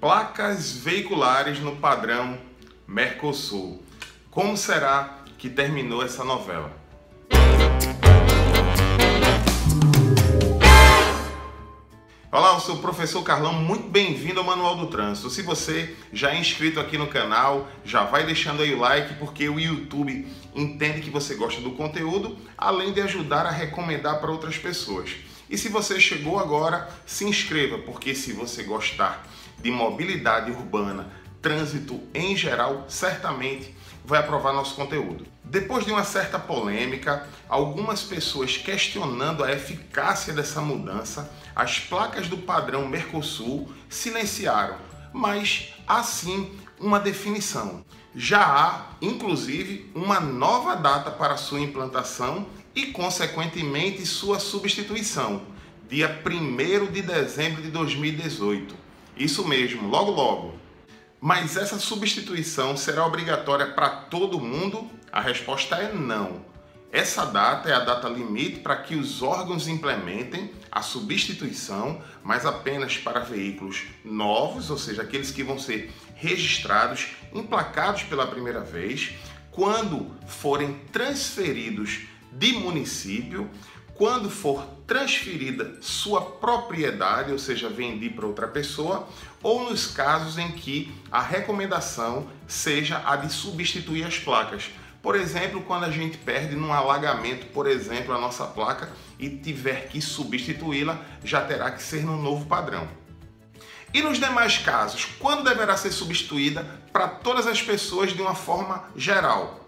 placas veiculares no padrão Mercosul. Como será que terminou essa novela? Olá, eu sou o professor Carlão, muito bem-vindo ao Manual do Trânsito. Se você já é inscrito aqui no canal, já vai deixando aí o like, porque o YouTube entende que você gosta do conteúdo, além de ajudar a recomendar para outras pessoas. E se você chegou agora, se inscreva, porque se você gostar de mobilidade urbana, trânsito em geral, certamente vai aprovar nosso conteúdo. Depois de uma certa polêmica, algumas pessoas questionando a eficácia dessa mudança, as placas do padrão Mercosul silenciaram, mas assim uma definição. Já há, inclusive, uma nova data para sua implantação e, consequentemente, sua substituição, dia 1 de dezembro de 2018. Isso mesmo, logo logo. Mas essa substituição será obrigatória para todo mundo? A resposta é não. Essa data é a data limite para que os órgãos implementem a substituição, mas apenas para veículos novos, ou seja, aqueles que vão ser registrados, emplacados pela primeira vez, quando forem transferidos de município, quando for transferida sua propriedade, ou seja, vendi para outra pessoa, ou nos casos em que a recomendação seja a de substituir as placas. Por exemplo, quando a gente perde num alagamento, por exemplo, a nossa placa e tiver que substituí-la, já terá que ser no novo padrão. E nos demais casos, quando deverá ser substituída para todas as pessoas de uma forma geral?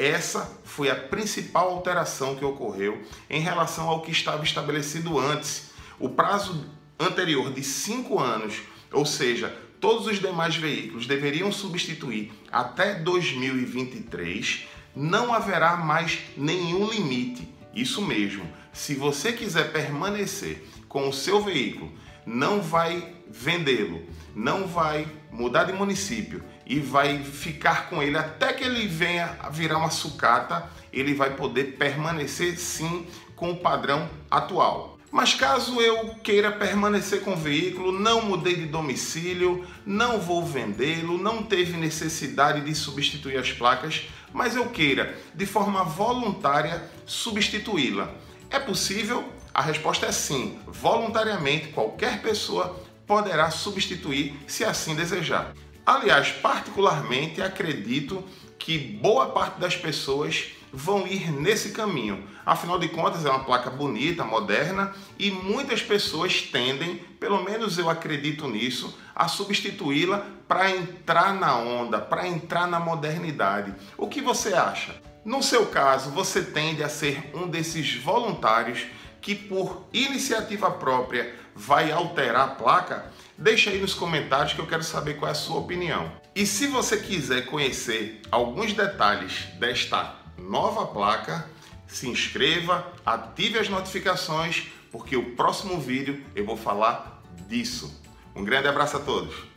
Essa foi a principal alteração que ocorreu em relação ao que estava estabelecido antes. O prazo anterior de cinco anos, ou seja, todos os demais veículos deveriam substituir até 2023, não haverá mais nenhum limite. Isso mesmo, se você quiser permanecer com o seu veículo, não vai vendê-lo, não vai mudar de município e vai ficar com ele até que ele venha a virar uma sucata, ele vai poder permanecer sim com o padrão atual. Mas caso eu queira permanecer com o veículo, não mudei de domicílio, não vou vendê-lo, não teve necessidade de substituir as placas, mas eu queira, de forma voluntária, substituí-la. É possível? A resposta é sim. Voluntariamente, qualquer pessoa poderá substituir se assim desejar. Aliás, particularmente acredito que boa parte das pessoas vão ir nesse caminho. Afinal de contas, é uma placa bonita, moderna e muitas pessoas tendem, pelo menos eu acredito nisso, a substituí-la para entrar na onda, para entrar na modernidade. O que você acha? No seu caso, você tende a ser um desses voluntários que, por iniciativa própria, vai alterar a placa? Deixa aí nos comentários que eu quero saber qual é a sua opinião. E se você quiser conhecer alguns detalhes desta nova placa, se inscreva, ative as notificações, porque o próximo vídeo eu vou falar disso. Um grande abraço a todos!